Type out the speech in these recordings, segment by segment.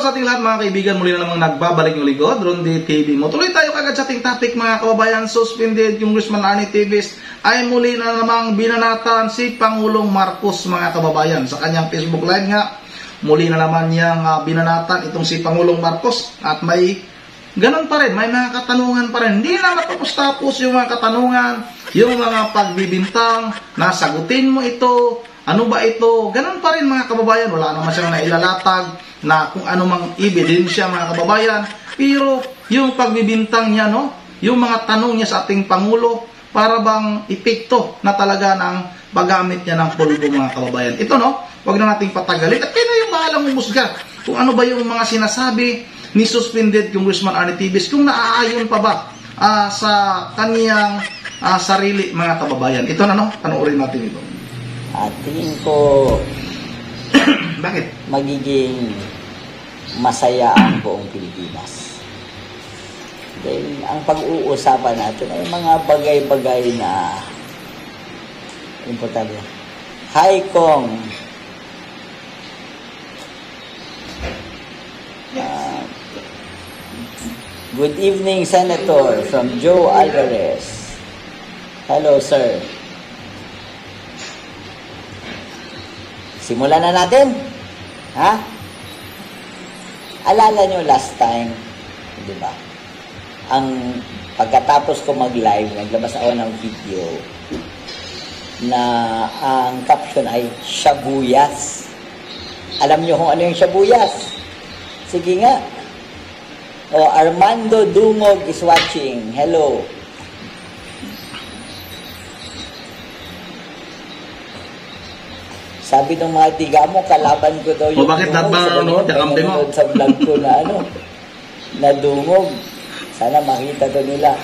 araw sa ating lahat mga kaibigan. Muli na namang nagbabalik yung lingkod, Rondi TV mo. Tuloy tayo kagad sa ating topic mga kababayan. Suspended Congressman Arnie Tivis ay muli na namang binanatan si Pangulong Marcos mga kababayan. Sa kanyang Facebook Live nga, muli na naman niyang uh, binanatan itong si Pangulong Marcos at may ganun pa rin, may mga katanungan pa rin. Hindi na matapos-tapos yung mga katanungan, yung mga pagbibintang, nasagutin mo ito, ano ba ito? Ganun pa rin mga kababayan, wala naman siyang nailalatag na kung ano mang ebidensya mga kababayan. Pero yung pagbibintang niya, no? yung mga tanong niya sa ating Pangulo, para bang epekto na talaga ng paggamit niya ng pulbo mga kababayan. Ito no, wag na nating patagalin. At kayo yung bahalang umusga kung ano ba yung mga sinasabi ni suspended Congressman Arnie Tibis kung naaayon pa ba uh, sa kaniyang uh, sarili mga kababayan. Ito na no, panoorin natin ito. At tingin ko Bakit? magiging masaya ang buong Pilipinas. Dahil ang pag-uusapan natin ay mga bagay-bagay na importante. Hi, Kong. Uh, good evening, Senator, from Joe Alvarez. Hello, sir. Simulan na natin. Ha? Alala nyo last time, di ba? Ang pagkatapos ko mag-live, naglabas ako ng video na ang caption ay Shabuyas. Alam nyo kung ano yung Shabuyas? Sige nga. O, Armando Dungog is watching. Hello. Sabi ng mga tiga mo, kalaban ko daw O, bakit lahat ba, ano, dakambi mo? Sa vlog ko na ano, na dungog. Sana makita to nila.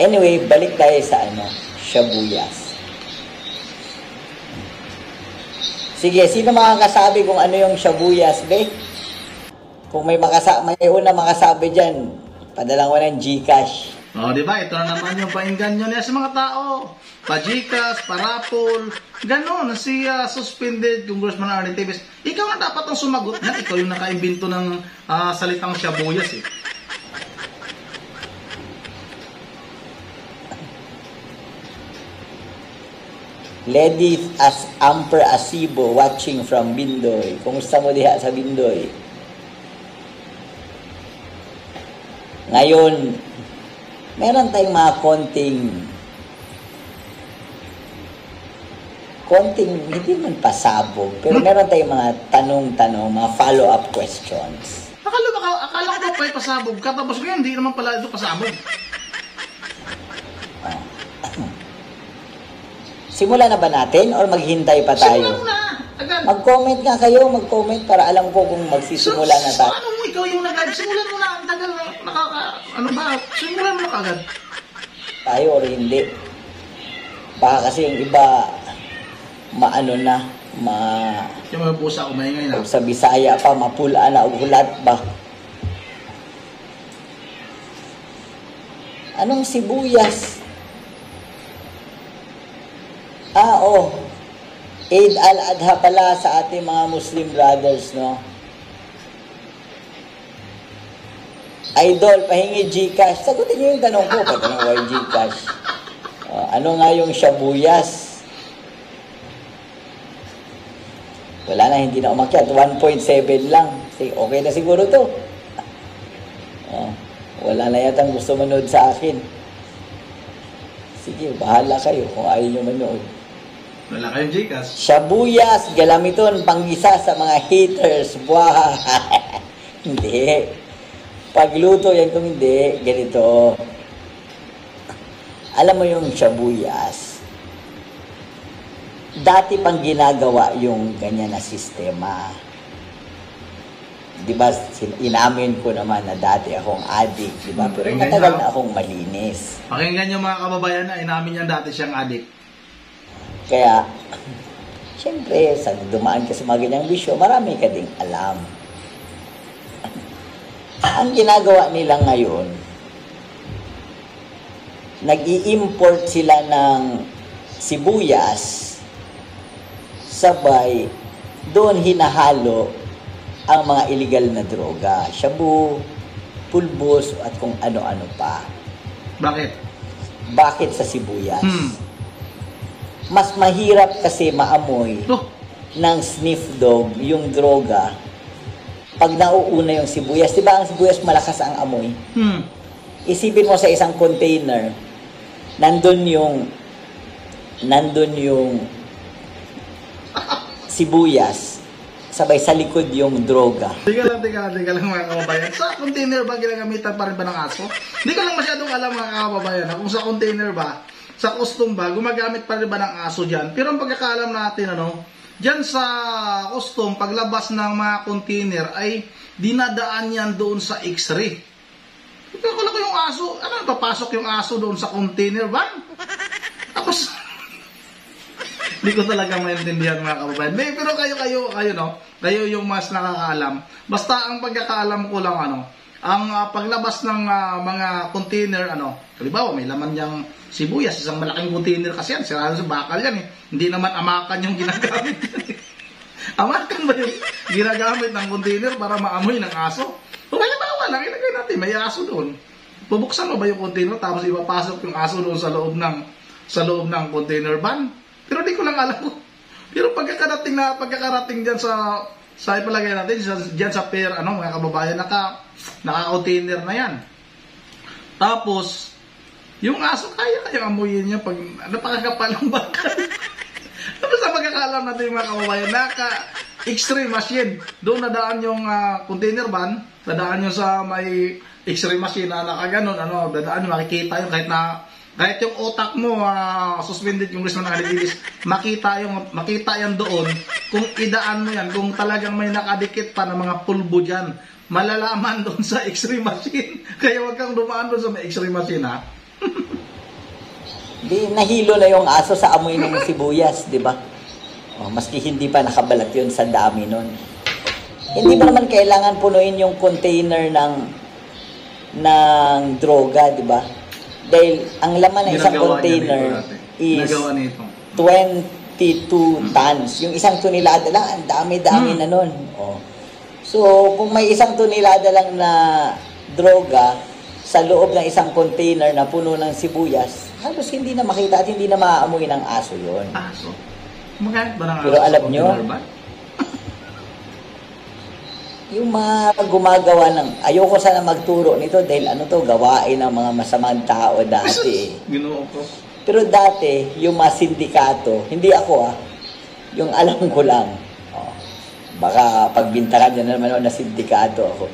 Anyway, balik tayo sa ano, Shabuyas. Sige, sino makakasabi kung ano yung Shabuyas, be? Kung may makasa may una makasabi diyan, padalang ko ng GCash. O, di ba? Ito na naman yung painganyo niya sa mga tao. Pajikas, parapol, ganon. Si uh, suspended Congressman Arnie Davis. Ikaw nga dapat ang sumagot na. Ikaw yung nakaimbento ng uh, salitang shabuyas eh. Lady as Amper Asibo watching from Bindoy. Kumusta mo diha sa Bindoy? Ngayon, meron tayong mga konting konting, hindi man pasabog, pero meron tayong mga tanong-tanong, mga follow-up questions. Akala, akala, akala ko ba pa'y pasabog ka? Tapos ngayon, hindi naman pala ito pasabog. Simula na ba natin or maghintay pa tayo? Simulan na! Agad! Mag-comment nga kayo, mag-comment para alam ko kung magsisimula na So, tayo. ano mo, ikaw yung nag Simulan mo na, ang tagal na, nakaka, ano ba, simulan mo na kagad. Tayo or hindi. Baka kasi yung iba, maano na, ma... Yung mga pusa, umaingay na. o sa Bisaya pa, mapula na, o hulat ba? Anong sibuyas? Ah, oh. Eid al-Adha pala sa ating mga Muslim brothers, no? Idol, pahingi Gcash. Sagutin niyo yung tanong ko. Pati ng why Gcash. Oh, ano nga yung shabuyas? Wala na, hindi na umakyat. 1.7 lang. Okay na siguro to. Oh, wala na yata gusto manood sa akin. Sige, bahala kayo kung ayaw nyo manood. Wala kayong Gcash. Shabuyas, galamiton, panggisa sa mga haters. Buah! hindi. Pagluto yan kung hindi, ganito. Alam mo yung shabuyas, dati pang ginagawa yung ganyan na sistema. Di ba, inamin ko naman na dati akong addict, di ba? Pero Pakinggan matagal niyo. na akong malinis. Pakinggan yung mga kababayan na inamin yan dati siyang adik. Kaya, siyempre, sa dumaan ka sa mga ganyang bisyo, marami ka ding alam. Ang ginagawa nila ngayon, nag-i-import sila ng sibuyas, sabay, doon hinahalo ang mga illegal na droga. Shabu, pulbos, at kung ano-ano pa. Bakit? Bakit sa sibuyas? Hmm. Mas mahirap kasi maamoy Oh, ng sniff dog yung droga pag nauuna yung sibuyas. Di ba ang sibuyas malakas ang amoy? hmm. Isipin mo sa isang container, nandun yung nandun yung sibuyas, sabay sa likod yung droga. Teka lang, teka lang, teka lang mga kababayan. Sa container ba ginagamitan pa rin ba ng aso? Hindi ko lang masyadong alam mga kababayan kung sa container ba, sa custom ba, gumagamit pa rin ba ng aso dyan. Pero ang pagkakaalam natin, ano, dyan sa custom, paglabas ng mga container ay dinadaan yan doon sa x-ray. Pero ko yung aso, ano, papasok yung aso doon sa container van? Tapos, Hindi ko talaga maintindihan mga kababayan. May, pero kayo, kayo, kayo, no? Kayo yung mas nakakaalam. Basta ang pagkakaalam ko lang, ano, ang ah, paglabas ng ah, mga container, ano, halimbawa may laman niyang sibuyas, isang malaking container kasi yan, sirado sa bakal yan eh. Hindi naman amakan yung ginagamit. Amakan ba yung ginagamit ng container para maamoy ng aso? O halimbawa lang, ilagay natin, may aso doon. Bubuksan mo ba yung container tapos ipapasok yung aso doon sa loob ng sa loob ng container van? Pero di ko lang alam. Pero pagkakarating na pagkakarating diyan sa sa ipalagay natin sa diyan sa pair ano mga kababayan naka naka-container na yan. Tapos yung aso kaya kaya amuyin niya pag napakakapal ng bakal. Tapos sa natin mga kababayan naka X-ray machine. Doon nadaan yung ah, container van, nadaan yung sa may X-ray machine na nakaganon, ano, dadaan yung makikita yung kahit na kahit yung otak mo ah, suspended yung mo nakadikit, makita yung makita yan doon kung idaan mo yan, kung talagang may nakadikit pa ng mga pulbo diyan, malalaman doon sa X-ray machine. Kaya wag kang dumaan doon sa may X-ray machine ha. Di nahilo na yung aso sa amoy ng sibuyas, di ba? Oh, maski hindi pa nakabalat yun sa dami nun. Hindi mo naman kailangan punuin yung container ng ng droga, di ba? Dahil ang laman ng isang Ginagawa niya container dito dati. is Nagawa nito. 22 tons. Yung isang tonelada lang, ang dami-dami Hmm. na nun. Oh. So, kung may isang tonelada lang na droga sa loob ng isang container na puno ng sibuyas, halos hindi na makita at hindi na maaamoy ng aso yon. Aso. Magalit ba ng Pero alam nyo? Yung mga gumagawa ng, ayoko sana magturo nito dahil ano to, gawain ng mga masamang tao dati. eh. Ginoo ko. Pero dati, yung mga sindikato, hindi ako ah, yung alam ko lang, oh, baka pagbintaran nyo na naman ako na sindikato ako.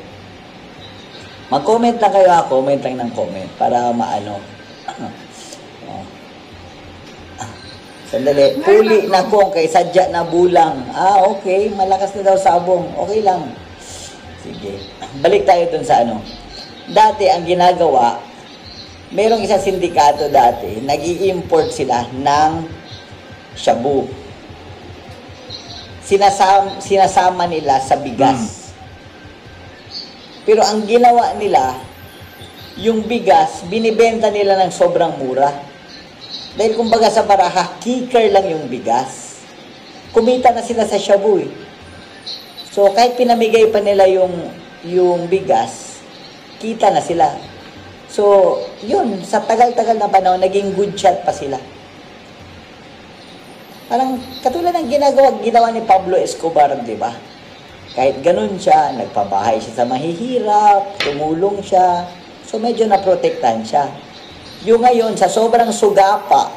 Mag-comment lang kayo ah, comment lang ng comment para maano. oh. Sandali, puli na kong kay sadya na bulang. Ah, okay, malakas na daw sabong. Okay lang. Sige. Balik tayo dun sa ano. Dati, ang ginagawa, merong isang sindikato dati, nag import sila ng shabu. Sinasama, sinasama nila sa bigas. Pero ang ginawa nila, yung bigas, binibenta nila ng sobrang mura. Dahil kumbaga sa baraha, kicker lang yung bigas. Kumita na sila sa shabu eh. So kahit pinamigay pa nila yung yung bigas, kita na sila. So, yun, sa tagal-tagal na panahon, naging good shot pa sila. Parang katulad ng ginagawa, ginawa ni Pablo Escobar, di ba? Kahit ganun siya, nagpabahay siya sa mahihirap, tumulong siya, so medyo naprotektahan siya. Yung ngayon, sa sobrang sugapa,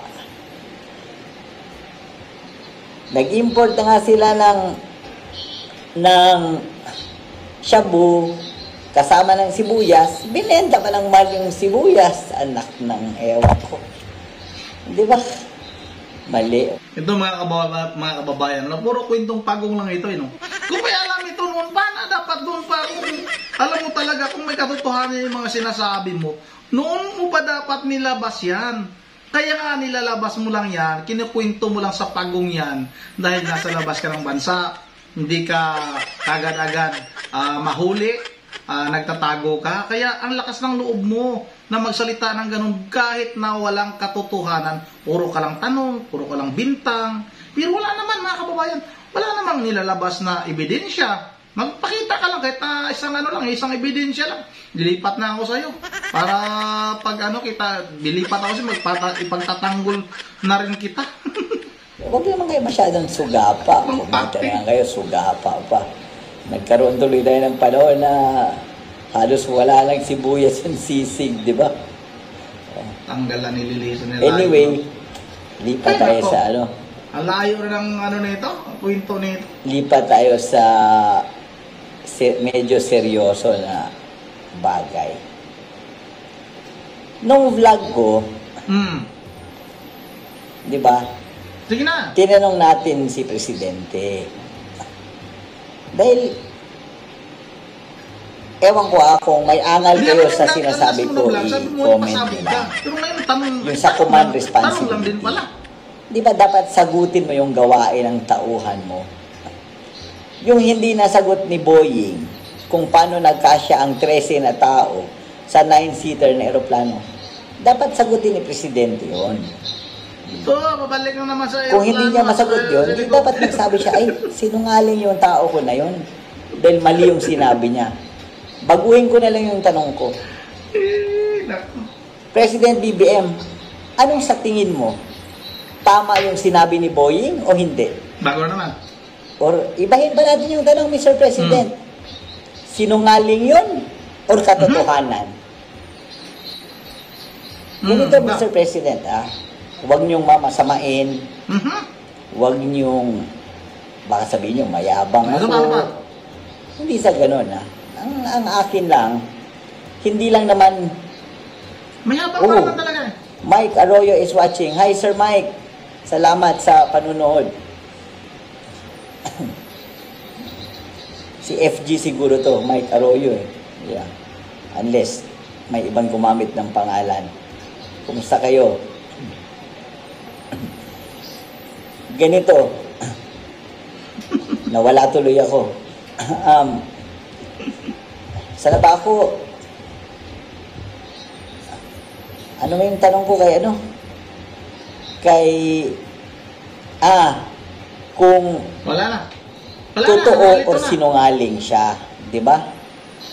nag-import na nga sila ng ng shabu, kasama ng sibuyas, binenta pa ng mahal yung sibuyas. Anak ng ewan ko. Di ba? Mali. Ito mga, kababa, mga kababayan, na puro kwentong pagong lang ito, eh, no? Kung may alam ito noon pa, dapat doon pa, kung alam mo talaga, kung may katotohanan yung mga sinasabi mo, noon mo pa dapat nilabas yan. Kaya nga nilalabas mo lang yan, kinukwento mo lang sa pagong yan, dahil nasa labas ka ng bansa, hindi ka agad-agad ah, mahuli, ah, nagtatago ka. Kaya ang lakas ng loob mo na magsalita ng ganun kahit na walang katotohanan. Puro ka lang tanong, puro ka lang bintang. Pero wala naman mga kababayan, wala namang nilalabas na ebidensya. Magpakita lang, kahit na isang ano lang, isang ebidensya lang. Dilipat na ako sa'yo. Para pag ano kita, dilipat ako sa'yo, magpata, ipagtatanggol na rin kita. Huwag naman kayo masyadong sugapa. Pati. na kayo, sugapa pa. Nagkaroon tuloy tayo ng panahon na halos wala lang sibuyas yung sisig, di ba? Tanggal na nililisan nila. Anyway, lipat Ay, tayo sa ano, Ang layo rin ng ano nito, kwento nito. lipat tayo sa se- medyo seryoso na bagay. Nung vlog ko, Hmm. di ba, Sige na. tinanong natin si Presidente. Dahil, ewan ko ah, kung may angal kayo sa sinasabi ko, i-comment nyo lang. Pero ngayon, tanong, Yung sa command tanong- responsibility. Din pala. Di ba dapat sagutin mo yung gawain ng tauhan mo? Yung hindi nasagot ni Boeing kung paano nagkasya ang 13 na tao sa 9-seater na aeroplano, dapat sagutin ni Presidente yon. Ito, babalik na naman sa Kung hindi niya masagot yun, di dapat nagsabi siya, ay, sinungaling yung tao ko na yun. Dahil mali yung sinabi niya. Baguhin ko na lang yung tanong ko. Eh. President BBM, anong sa tingin mo? Tama yung sinabi ni Boeing o hindi? Bago na naman. Or ibahin ba natin yung tanong, Mr. President? Sinungaling yun or katotohanan? Ganito, Hmm, ba- Mr. President, ah. Huwag niyong mamasamain. Mhm. Huwag niyong, baka sabihin niyo, mayabang ako. ano? Hindi sa ganun, ah. Ang, ang akin lang, hindi lang naman Mayabang pa naman talaga. Mike Arroyo is watching. Hi, Sir Mike. Salamat sa panunood. si FG siguro to, Mike Arroyo eh. Yeah. Unless may ibang gumamit ng pangalan. Kumusta kayo? Ganito. Nawala tuloy ako. um, sana ba ako ano yung tanong ko kay ano? Kay, ah, kung Wala na. Wala totoo na, nalito o na. sinungaling siya, di ba?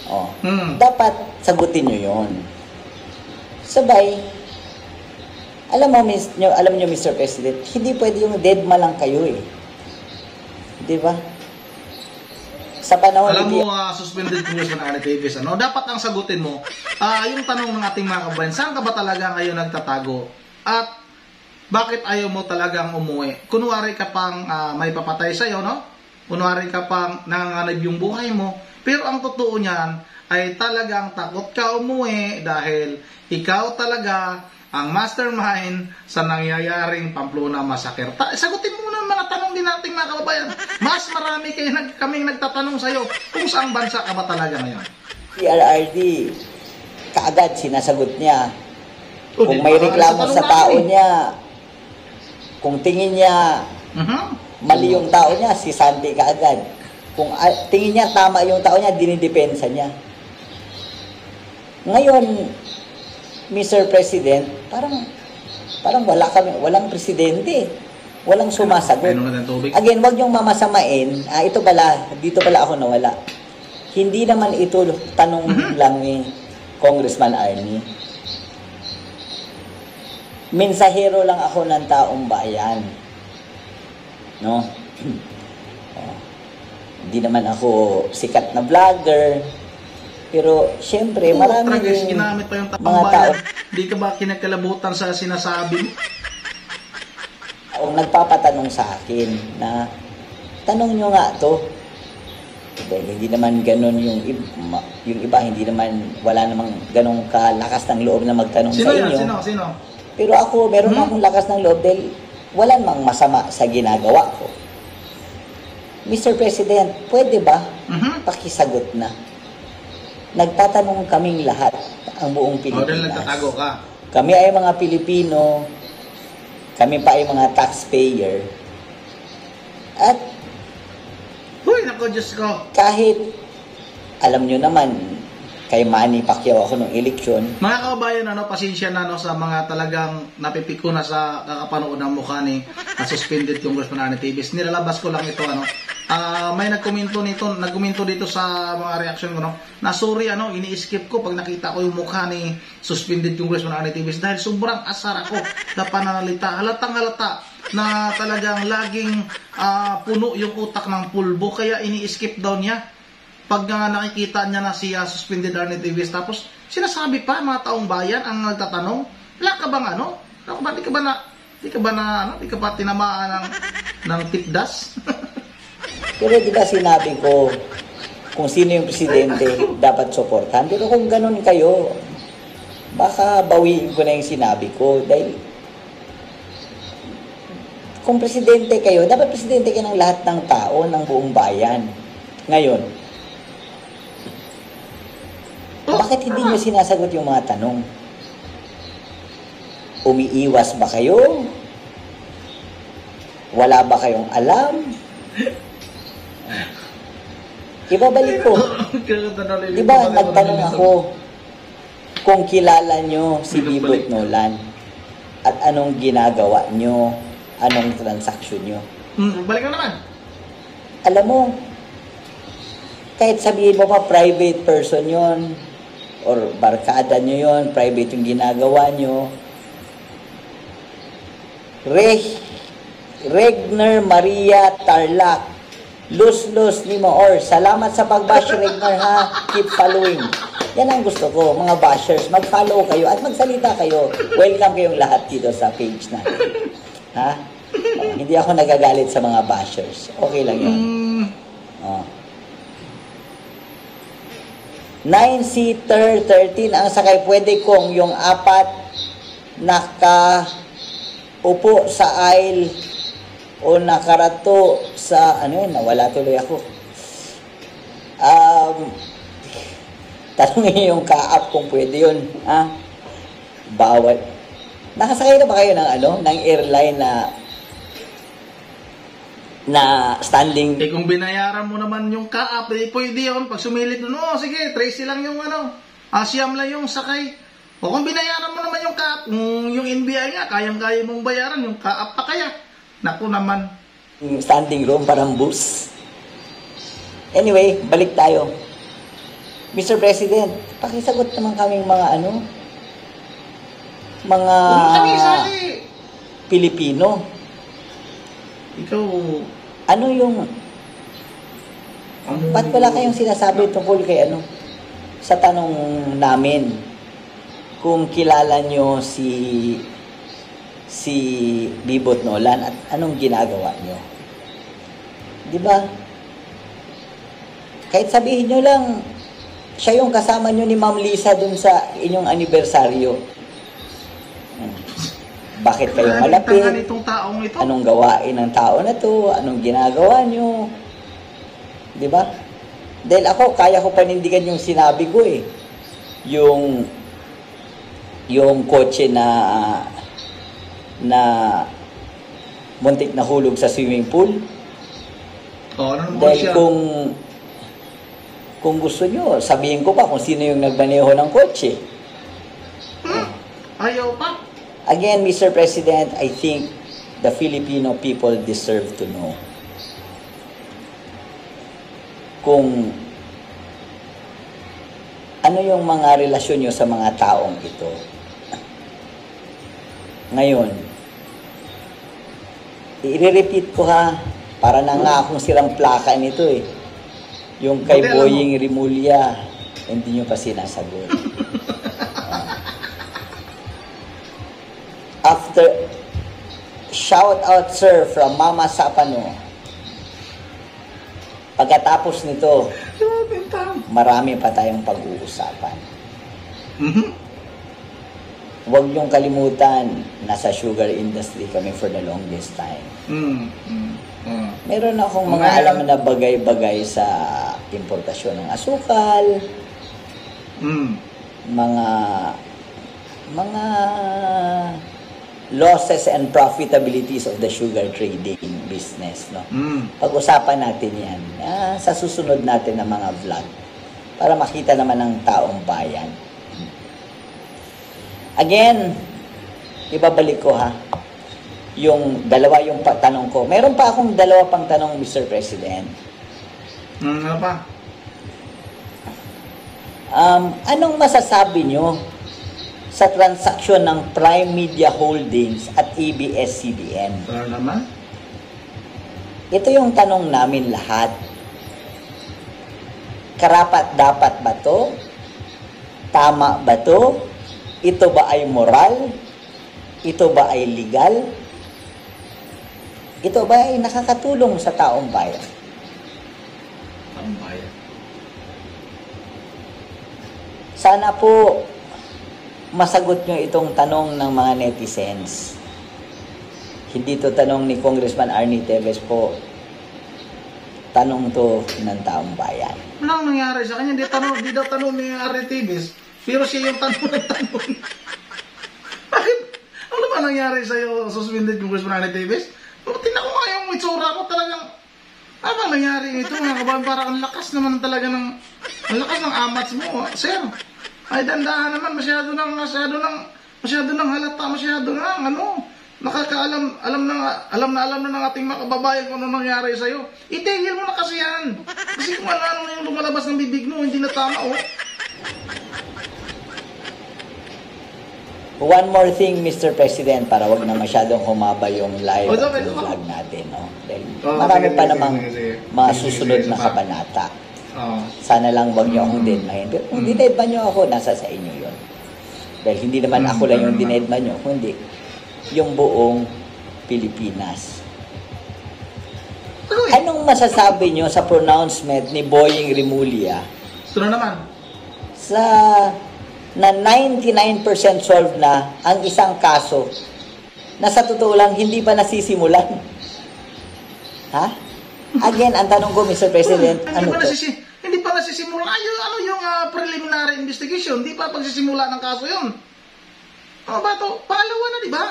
Oh. Hmm. Dapat sagutin nyo yon. Sabay, alam mo, mis, nyo, alam nyo, Mr. President, hindi pwede yung dead ma lang kayo eh. Di ba? Sa panahon Alam mo, uh, suspended congressman Arnie Davis, ano, dapat ang sagutin mo, ah yung tanong ng ating mga kabayan, saan ka ba talaga ngayon nagtatago? At bakit ayaw mo talagang umuwi? Kunwari ka pang ah, may papatay sa'yo, no? Kunwari ka pang nanganganib yung buhay mo. Pero ang totoo niyan ay talagang takot ka umuwi dahil ikaw talaga ang mastermind sa nangyayaring Pamplona Massacre. Ta- sagutin mo muna ang mga tanong din nating mga kababayan. Mas marami kayo nag kaming nagtatanong sa iyo kung saang bansa ka ba talaga ngayon. PRRD, kaagad sinasagot niya. O, Kung may reklamo Sa sa tao niya, kung tingin niya Mhm. mali yung tao niya, si Sandy kaagad. Kung ah, tingin niya tama yung tao niya, dinidepensa niya. Ngayon, Mr. President, parang parang wala kami, walang presidente. Walang sumasagot. Again, wag niyong mamasamain. Ah, ito pala, dito pala ako nawala. Hindi naman ito tanong Mhm. lang ni Congressman Arnie. Mensahero lang ako ng taong bayan. No? Oh. Hindi naman ako sikat na vlogger. Pero, syempre, Oo, marami tragis, din ginamit pa yung mga tapang tao bayan. Di ka ba kinakalabutan sa sinasabi mo? ang nagpapatanong sa akin na tanong nyo nga to. Dahil hindi naman ganun yung, ib- ma- yung iba, hindi naman, wala namang ganong kalakas ng loob na magtanong Sino sa yan? inyo. Sino? Sino? Pero ako, meron Hmm? akong lakas ng loob dahil wala namang masama sa ginagawa ko. Mr. President, pwede ba Mhm. pakisagot na? Nagtatanong kaming lahat, ang buong Pilipinas. nagtatago ka. Kami ay mga Pilipino, kami pa ay mga taxpayer. At Uy, nako, Diyos ko. kahit, alam nyo naman, kay Manny Pacquiao ako nung eleksyon, Mga kababayan, ano, pasensya na no, sa mga talagang napipiko na sa kakapanood ng mukha ni na suspended Congressman Arnie Davis. Nilalabas ko lang ito ano, Ah, may nagkomento nito, nagkomento dito sa mga reaction ko no. Na sorry ano, ini-skip ko pag nakita ko yung mukha ni suspended Congressman Arnie Tivis dahil sobrang asar ako na pananalita. Halatang halata na talagang laging ah, puno yung utak ng pulbo kaya ini-skip daw niya pag nga nakikita niya na siya suspended Arnie Tivis tapos sinasabi pa mga taong bayan ang nagtatanong, wala ka bang ano? Ano ba, di ka ba na, di ka ba na, ano, di ka ba tinamaan ng, ng tipdas? Pero di ba sinabi ko, kung sino yung presidente, dapat supportan. Pero kung ganun kayo, baka bawiin ko na yung sinabi ko. Dahil, kung presidente kayo, dapat presidente kayo ng lahat ng tao, ng buong bayan. Ngayon, bakit hindi nyo sinasagot yung mga tanong? Umiiwas ba kayo? Wala ba kayong alam? Ibabalik ko. Di ba nagtanong ako kung kilala nyo si Bibot Nolan at anong ginagawa nyo, anong transaksyon nyo. Hmm, balik na naman. Alam mo, kahit sabihin mo pa private person yon or barkada nyo yon private yung ginagawa nyo, Re Regner Maria Tarlac Lus-lus ni Moor. Salamat sa pag-bash, Regner, ha? Keep following. Yan ang gusto ko, mga bashers. Mag-follow kayo at magsalita kayo. Welcome kayong lahat dito sa page natin. Ha? Oh, hindi ako nagagalit sa mga bashers. Okay lang yun. Hmm, Oh. 9-seater 13 ang sakay pwede kong yung apat naka upo sa aisle o nakarato sa ano yun, nawala tuloy ako. Um, tanongin yung kaap kung pwede yun. Ha? Bawal. Nakasakay na ba kayo ng ano, ng airline na na standing eh kung binayaran mo naman yung kaap, eh pwede yun. Pag sumilit nun, oh sige, Tracy lang yung ano, Asiam lang yung sakay. O kung binayaran mo naman yung kaap, kung yung NBI nga, kayang-kaya mong bayaran, yung kaap pa kaya. Naku naman. standing room, parang bus. Anyway, balik tayo. Mr. President, pakisagot naman kaming mga ano, mga. Pilipino. Ikaw, Ano yung, ano, ba't wala kayong sinasabi tungkol kay ano, sa tanong namin, kung kilala nyo si si Bibot Nolan at anong ginagawa nyo? Di ba? Kahit sabihin nyo lang, siya yung kasama nyo ni Ma'am Lisa dun sa inyong anibersaryo. Bakit kayo malapit? itong taong ito? Anong gawain ng tao na to? Anong ginagawa nyo? Di ba? Dahil ako, kaya ko panindigan yung sinabi ko eh. Yung yung kotse na na muntik na hulog sa swimming pool. Oh, ano Dahil siya? kung kung gusto nyo, sabihin ko pa kung sino yung nagmaneho ng kotse. Hmm, ayaw pa. Again, Mr. President, I think the Filipino people deserve to know kung ano yung mga relasyon nyo sa mga taong ito. Ngayon, i-repeat ko ha, para na nga akong silang plaka nito eh. Yung kay. Boying Rimulya, hindi nyo pa sinasagot. After, shout out sir from Mama Sapano. Pagkatapos nito, marami pa tayong pag-uusapan. Mhm. Huwag niyong kalimutan, nasa sugar industry kami for the longest time. Mm. Meron akong mga Okay. alam na bagay-bagay sa importasyon ng asukal, Mm. mga mga losses and profitabilities of the sugar trading business, no? Mm. Pag-usapan natin yan ah, sa susunod natin na mga vlog para makita naman ng taong bayan. Again, ibabalik ko ha. yung dalawa yung tanong ko. Meron pa akong dalawa pang tanong, Mr. President. Hmm, ano pa? Um, anong masasabi nyo sa transaksyon ng Prime Media Holdings at ABS-CBN? Ano naman? Ito yung tanong namin lahat. Karapat dapat ba to? Tama ba to? Ito ba ay moral? Ito ba ay legal? Ito ba ay nakakatulong sa taong bayan? Ang bayan. Sana po masagot nyo itong tanong ng mga netizens. Hindi to tanong ni Congressman Arnie Teves po. Tanong to ng taong bayan. Walang nangyari sa kanya. Di, tanong, di daw tanong ni Arretibis. Pero siya yung tanong ng tanong. Bakit? Ano ba nangyari sa'yo, suspended Congressman Arretibis? Pero tinan ko nga yung itsura mo talagang ano bang nangyari ito mga kabayan? Parang ang lakas naman talaga ng ang lakas ng amats mo, sir. Ay dandahan naman masyado nang masyado nang masyado nang halata, masyado nang ano. Nakakaalam, alam na alam na alam na ng ating mga kababayan kung ano nangyari sa iyo. Itigil mo na kasi yan. Kasi kung ano, ano yung lumalabas ng bibig mo, hindi na tama oh. One more thing, Mr. President, para wag na masyadong humaba yung live Oh, at yung vlog natin. No? Dahil Oh, marami pa namang sige, sige. mga Sige, susunod sige, na kabanata. Oh. Sana lang wag niyo akong Mm. dinmahin. Pero kung Mm. dinedman niyo ako, nasa sa inyo yun. Dahil hindi naman Mm, ako lang yung tama. dinedman niyo, kundi yung buong Pilipinas. Eh? Anong masasabi niyo sa pronouncement ni Boying Rimulya Ito na naman. sa na 99% solved na ang isang kaso na sa totoo lang hindi pa nasisimulan. Ha? Again, ang tanong ko, Mr. President, ano pa to? nasisi, nasisimula yung ano yung ah, preliminary investigation, hindi pa pagsisimula ng kaso 'yon. Ano ba to? Pangalawa na, di ba?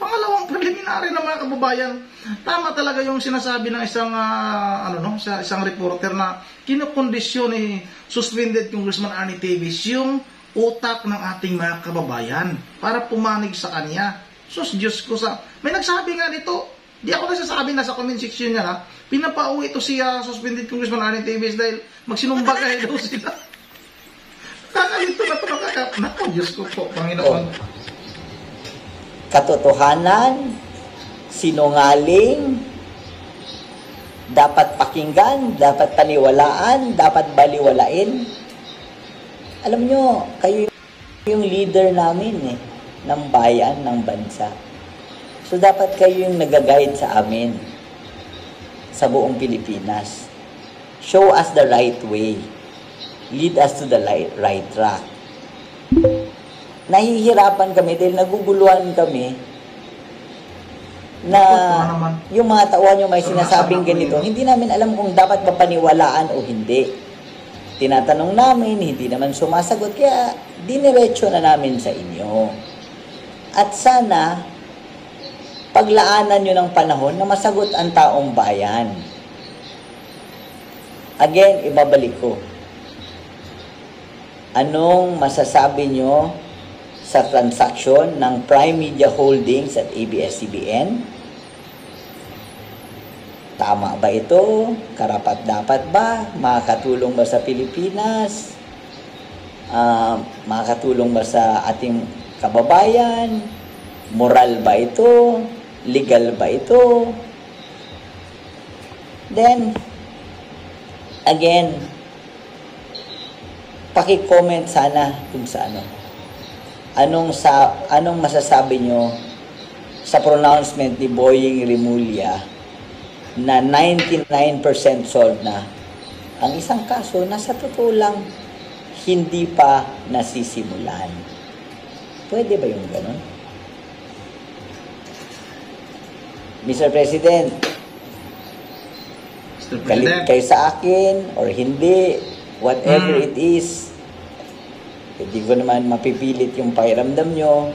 Pangalawang preliminary na mga kababayan. Tama talaga yung sinasabi ng isang ah, ano no, sa isang reporter na kinokondisyon ni suspended Congressman Arnie Davis yung utak ng ating mga kababayan para pumanig sa kanya. Sus, Diyos ko sa... May nagsabi nga dito, di ako nagsasabi na sa comment section niya na, pinapauwi ito siya suspended Congressman Arnie Davis dahil magsinumbagay daw sila. Kakalito na ito. Naku, Diyos ko po, Panginoon. Katotohanan, sinungaling, dapat pakinggan, dapat paniwalaan, dapat baliwalain. Alam nyo, kayo yung leader namin eh, ng bayan, ng bansa. So dapat kayo yung nag-guide sa amin sa buong Pilipinas. Show us the right way. Lead us to the right, right track. Nahihirapan kami dahil naguguluhan kami na yung mga tauhan nyo may sinasabing ganito, hindi namin alam kung dapat ba paniwalaan o hindi. Tinatanong namin, hindi naman sumasagot, kaya diniretso na namin sa inyo. At sana, paglaanan nyo ng panahon na masagot ang taong bayan. Again, ibabalik ko. Anong masasabi nyo sa transaksyon ng Prime Media Holdings at ABS-CBN? Tama ba ito? Karapat dapat ba? Makakatulong ba sa Pilipinas? Ah, makakatulong ba sa ating kababayan? Moral ba ito? Legal ba ito? Then, again, paki-comment sana kung sa ano. Anong sa anong masasabi nyo sa pronouncement ni Boying Rimulya na 99% solved na ang isang kaso na sa totoo lang hindi pa nasisimulan. Pwede ba yung ganun? Mr. President, Mr. galit President. kayo sa akin or hindi, whatever Mm. it is, hindi ko naman mapipilit yung pakiramdam nyo,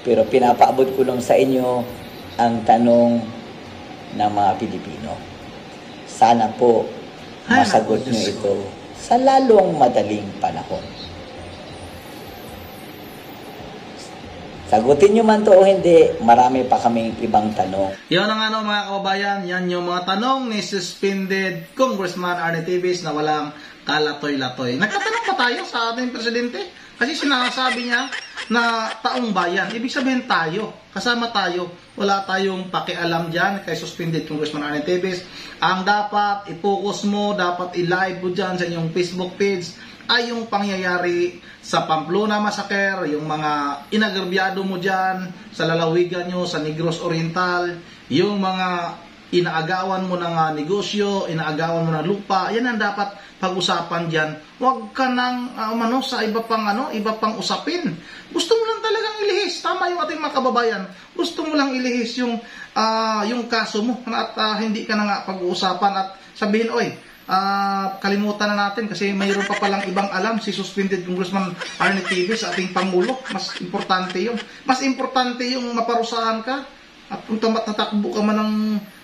pero pinapaabot ko lang sa inyo ang tanong ng mga Pilipino. Sana po masagot nyo ito sa lalong madaling panahon. Sagutin nyo man to o hindi, marami pa kaming ibang tanong. Yun ang ano mga kababayan, yan yung mga tanong ni suspended Congressman Arnie Tivis na walang kalatoy-latoy. Nagtatanong pa tayo sa ating presidente kasi sinasabi niya na taong bayan. Ibig sabihin tayo, kasama tayo. Wala tayong pakialam dyan kay suspended Congressman Arnie Tivis. Ang dapat i-focus mo, dapat i-live mo dyan sa inyong Facebook page ay yung pangyayari sa Pamplona Massacre, yung mga inagrabyado mo dyan sa lalawigan nyo, sa Negros Oriental, yung mga inaagawan mo ng uh, negosyo, inaagawan mo ng lupa, yan ang dapat pag-usapan diyan. Huwag ka nang uh, umano sa iba pang ano, iba pang usapin. Gusto mo lang talagang ilihis. Tama yung ating mga kababayan. Gusto mo lang ilihis yung uh, yung kaso mo at uh, hindi ka na nga pag-uusapan at sabihin, oy, uh, kalimutan na natin kasi mayroon pa palang ibang alam si suspended Congressman TV sa ating Pangulo. Mas importante yung Mas importante yung maparusahan ka at kung tatakbo ka man ng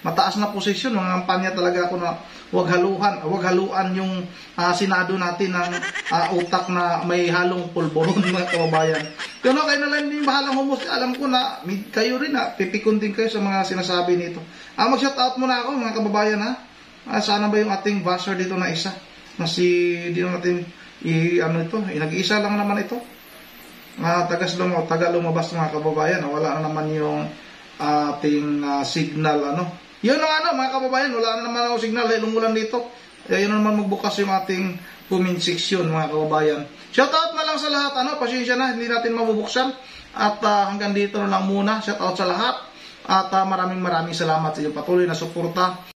mataas na posisyon, mga kampanya talaga ako na wag haluhan, wag haluan yung uh, Senado natin ng uh, utak na may halong pulboron mga kababayan. Pero kayo na lang din bahalang humus. Alam ko na kayo rin na pipikon din kayo sa mga sinasabi nito. Ah, mag-shout out muna ako mga kababayan ha. Ah, sana ba yung ating buzzer dito na isa? Na si, dito natin, i, ano ito, eh, nag-iisa lang naman ito. Uh, tagas lum taga lumabas mga kababayan. Wala na naman yung ating uh, signal, ano. Yun ang ano, mga kababayan, wala na naman ako signal dahil umulan dito. Kaya yun naman magbukas yung ating comment section, mga kababayan. Shoutout na lang sa lahat, ano, pasensya na, hindi natin mabubuksan. At uh, hanggang dito na lang muna. Shoutout sa lahat. At uh, maraming maraming salamat sa inyong patuloy na suporta.